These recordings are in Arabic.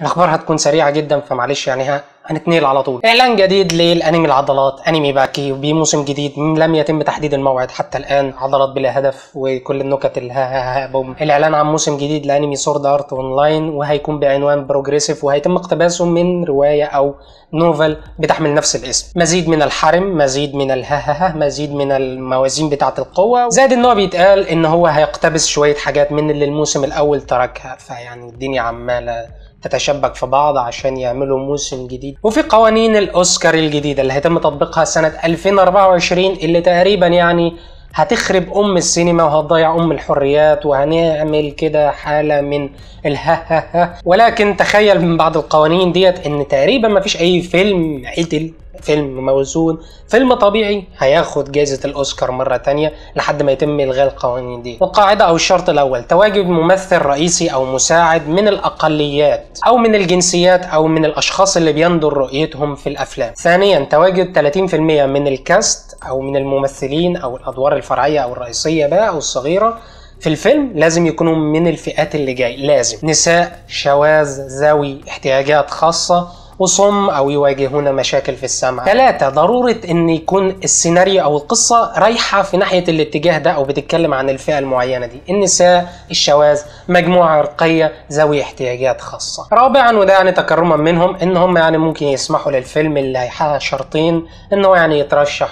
الاخبار هتكون سريعة جدا فمعلش يعني ها. هنتنقل على طول. إعلان جديد للأنمي العضلات أنمي باكي بموسم جديد لم يتم تحديد الموعد حتى الآن. عضلات بلا هدف وكل النكت اللي ها ها ها بوم. الإعلان عن موسم جديد لأنمي Sword Art Online وهيكون بعنوان Progressive وهيتم اقتباسه من رواية أو novel بتحمل نفس الاسم. مزيد من ال harem مزيد من الهههه مزيد من الموازين بتاعة القوة. زائد ان هو بيتقال ان هو هيقتبس شوية حاجات من اللي الموسم الأول تركها. فيعني الدنيا عمالة تتشبك في بعض عشان يعملوا موسم جديد وفي قوانين الأوسكار الجديدة اللي هيتم تطبيقها سنة 2024 اللي تقريبا يعني هتخرب أم السينما وهتضيع أم الحريات وهنعمل كده حالة من الها ولكن تخيل من بعض القوانين ديت إن تقريبا ما فيش أي فيلم عدل. فيلم موزون فيلم طبيعي هياخد جائزة الأوسكار مرة تانية لحد ما يتم إلغاء القوانين دي. القاعدة أو الشرط الأول تواجد ممثل رئيسي أو مساعد من الأقليات أو من الجنسيات أو من الأشخاص اللي بيندر رؤيتهم في الأفلام. ثانيا تواجد 30% من الكاست أو من الممثلين أو الأدوار الفرعية أو الرئيسية بقى أو الصغيرة في الفيلم لازم يكونوا من الفئات اللي جاي. لازم. نساء شواذ ذوي احتياجات خاصة وصم أو يواجهون مشاكل في السمع. ثلاثة ضرورة إن يكون السيناريو أو القصة رايحة في ناحية الاتجاه ده أو بتتكلم عن الفئة المعينة دي. النساء الشواذ مجموعة عرقية ذوي احتياجات خاصة. رابعا وده يعني تكرما منهم إن هم يعني ممكن يسمحوا للفيلم اللي هيحقق شرطين إن هو يعني يترشح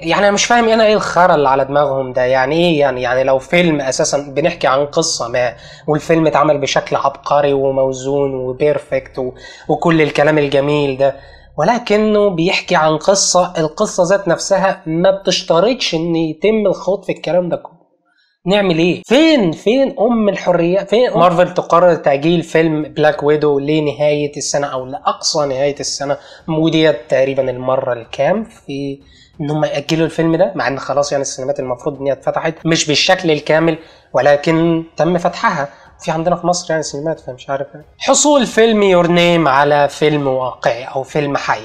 يعني أنا مش فاهم أنا إيه الخرا اللي على دماغهم ده يعني إيه يعني يعني لو فيلم أساسا بنحكي عن قصة ما والفيلم اتعمل بشكل عبقري وموزون و perfect و... وكل الكلام الجميل ده ولكنه بيحكي عن قصة القصة ذات نفسها ما بتشترطش إن يتم الخوض في الكلام ده كله نعمل إيه؟ فين فين أم الحرية؟ فين أم؟ مارفل تقرر تأجيل فيلم Black Widow لنهاية السنة أو لأقصى نهاية السنة وديت تقريبا المرة الكام في إن هم يأجلوا الفيلم ده مع إن خلاص يعني السينمات المفروض إن هي اتفتحت مش بالشكل الكامل ولكن تم فتحها في عندنا في مصر يعني سينمات فمش عارف يعني. حصول فيلم Your Name على فيلم واقعي أو فيلم حي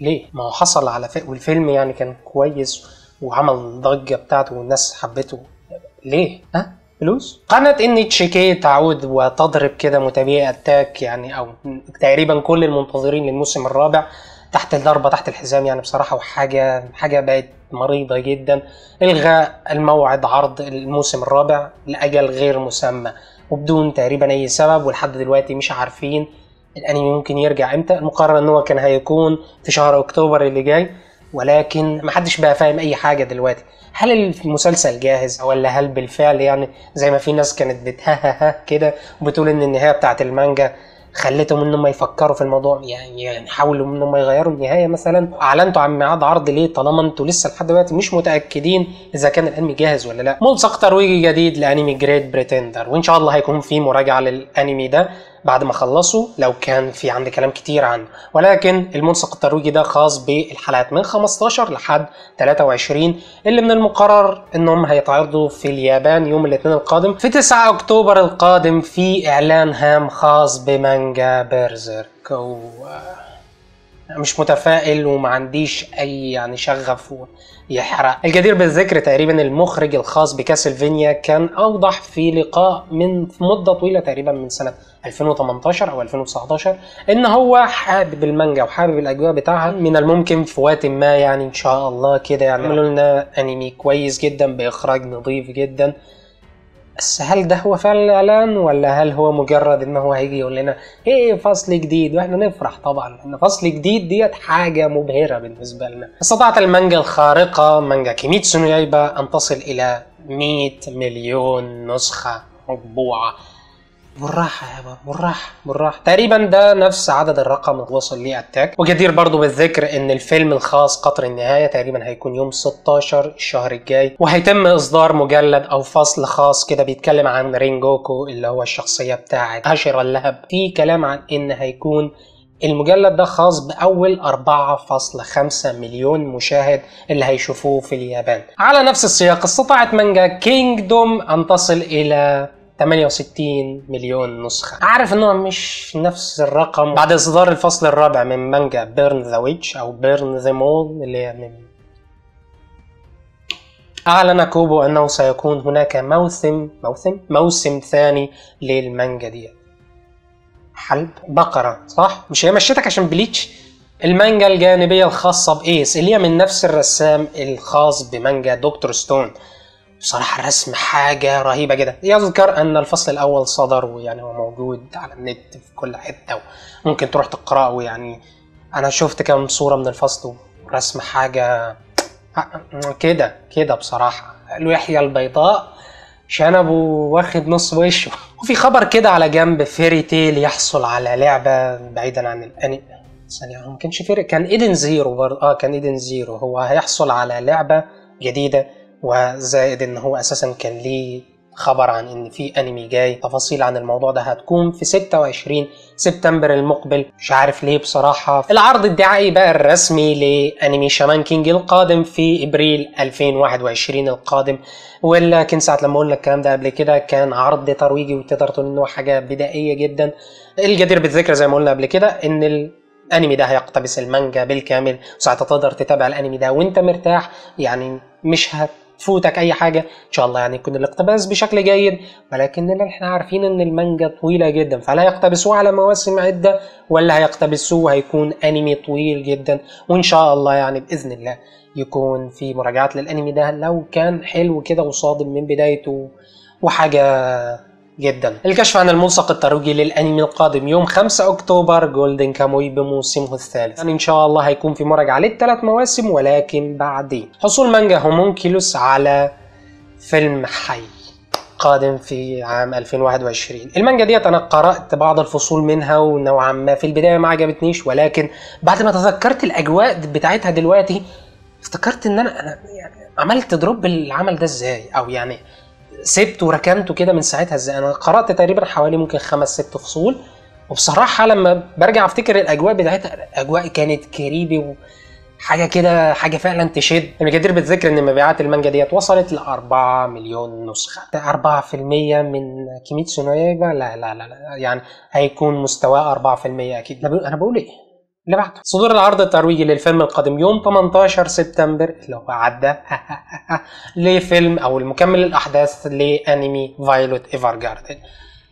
ليه؟ ما هو حصل على فيلم والفيلم يعني كان كويس وعمل ضجة بتاعته والناس حبته ليه؟ ها؟ فلوس؟ قناة NHK تعود وتضرب كده متابعي Attack يعني أو تقريبا كل المنتظرين للموسم الرابع تحت الضربة تحت الحزام يعني بصراحة وحاجة حاجة بقت مريضة جدا. إلغاء الموعد عرض الموسم الرابع لأجل غير مسمى وبدون تقريبا أي سبب ولحد دلوقتي مش عارفين الأنمي ممكن يرجع إمتى. المقرر إن هو كان هيكون في شهر أكتوبر اللي جاي ولكن محدش بقى فاهم أي حاجة دلوقتي. هل المسلسل جاهز؟ ولا هل بالفعل يعني زي ما في ناس كانت بتههها كده وبتقول إن النهاية بتاعت المانجا خلتهم انهم يفكروا في الموضوع يعني يعني حاولوا انهم يغيروا النهاية مثلا. أعلنتوا عن ميعاد عرض ليه طالما أنتوا لسه لحد دلوقتي مش متأكدين إذا كان الأنمي جاهز ولا لأ. ملصق ترويجي جديد لأنمي Great Pretender وإن شاء الله هيكون في مراجعة للأنمي ده. بعد ما خلصوا لو كان في عندي كلام كتير عنه ولكن الملصق الترويجي ده خاص بالحلقات من 15 لحد 23 اللي من المقرر إنهم هيتعرضوا في اليابان يوم الاثنين القادم في 9 أكتوبر القادم في إعلان هام خاص بمانجا Berserk و... مش متفائل وما عنديش أي يعني شغف يحرق. الجدير بالذكر تقريبا المخرج الخاص بكاسلفينيا كان أوضح في لقاء من مدة طويلة تقريبا من سنة 2018 أو 2019 إن هو حابب المانجا وحابب الأجواء بتاعها من الممكن في وقت ما يعني إن شاء الله كده يعملوا لنا أنمي كويس جدا بإخراج نظيف جدا. بس هل ده هو فعلا الإعلان ولا هل هو مجرد إن هو هيجي يقول لنا إيه فصل جديد؟ وإحنا نفرح طبعا إن فصل جديد ديت حاجة مبهرة بالنسبة لنا. استطاعت المانجا الخارقة مانجا كيميتسو نو أن تصل إلى 100 مليون نسخة مطبوعة. بالراحة يابا بالراحة بالراحة. تقريبا ده نفس عدد الرقم اللي وصل ليه Attack. وجدير برضو بالذكر إن الفيلم الخاص قطر النهاية تقريبا هيكون يوم 16 الشهر الجاي. وهيتم إصدار مجلد أو فصل خاص كده بيتكلم عن رينجوكو اللي هو الشخصية بتاعت هاشيرا اللهب. في كلام عن إن هيكون المجلد ده خاص بأول 4.5 مليون مشاهد اللي هيشوفوه في اليابان. على نفس السياق استطاعت مانجا Kingdom أن تصل إلى 68 مليون نسخة عارف إنه مش نفس الرقم بعد إصدار الفصل الرابع من مانجا Burn the Witch أو Burn the مول اللي هي من أعلن كوبو أنه سيكون هناك موسم موسم موسم ثاني للمانجا دي حلب بقرة صح؟ مش هي مشيتك عشان Bleach؟ المانجا الجانبية الخاصة ب Ace اللي هي من نفس الرسام الخاص بمانجا Dr. Stone بصراحة الرسم حاجة رهيبة جدا. يذكر أن الفصل الأول صدر ويعني هو موجود على النت في كل حتة وممكن تروح تقرأه يعني. أنا شفت كام صورة من الفصل ورسم حاجة كده كده بصراحة. اللحية البيضاء شنبه واخد نص وشه. وفي خبر كده على جنب Fairy Tail يحصل على لعبة بعيدا عن الأنمي. ثانية ما كانش Fairy. كان Eden Zero برضه. آه كان Eden Zero. هو هيحصل على لعبة جديدة. وزائد إن هو أساسا كان ليه خبر عن إن في أنمي جاي. تفاصيل عن الموضوع ده هتكون في 26 سبتمبر المقبل. مش عارف ليه بصراحة. العرض الدعائي بقى الرسمي لأنمي Shaman King القادم في إبريل 2021 القادم. ولكن ساعة لما قلنا الكلام ده قبل كده كان عرض ترويجي وتقدر تقول انه حاجة بدائية جدا. الجدير بالذكر زي ما قلنا قبل كده إن الأنمي ده هيقتبس المانجا بالكامل. وساعتها تقدر تتابع الأنمي ده وأنت مرتاح. يعني مش هت تفوتك أي حاجة. إن شاء الله يعني يكون الاقتباس بشكل جيد ولكن اللي إحنا عارفين إن المانجا طويلة جدا فلا يقتبسوه على مواسم عدة ولا هيقتبسوه هيكون أنمي طويل جدا. وإن شاء الله يعني بإذن الله يكون في مراجعات للأنمي ده لو كان حلو كده وصادم من بدايته وحاجة جدا. الكشف عن الملصق الترويجي للأنمي القادم يوم 5 أكتوبر Golden Kamuy بموسمه الثالث. يعني إن شاء الله هيكون في مراجعه للثلاث مواسم ولكن بعدين. حصول مانجا Homunculus على فيلم حي قادم في عام 2021 المانجا ديت أنا قرأت بعض الفصول منها ونوعا ما في البداية ما عجبتنيش ولكن بعد ما تذكرت الأجواء بتاعتها دلوقتي افتكرت إن أنا أنا يعني عملت drop العمل ده إزاي؟ أو يعني سبت وركنته كده من ساعتها إزاي؟ أنا قرأت تقريبا حوالي ممكن خمس ست فصول وبصراحة لما برجع أفتكر الأجواء بتاعتها الأجواء كانت creepy وحاجة كده حاجة فعلا تشد. الجدير بالذكر إن مبيعات المانجا ديت وصلت ل 4 مليون نسخة. 4% من كيميتسو نو يايبا لا لا لا, لا يعني هيكون مستواه 4% أكيد. أنا بقول إيه؟ اللي بعده صدور العرض الترويجي للفيلم القادم يوم 18 سبتمبر اللي هو عدى لفيلم أو المكمل الأحداث لأنمي Violet Evergarden.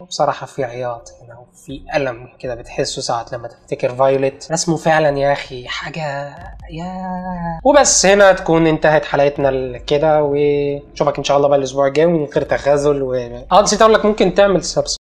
بصراحة في عياط هنا وفي ألم كده بتحسه ساعة لما تفتكر Violet رسمه فعلا يا أخي حاجة يا وبس هنا تكون انتهت حلقتنا كده ونشوفك إن شاء الله بقى الأسبوع الجاي من غير تخاذل و آه نسيت أقول لك ممكن تعمل سبسكرايب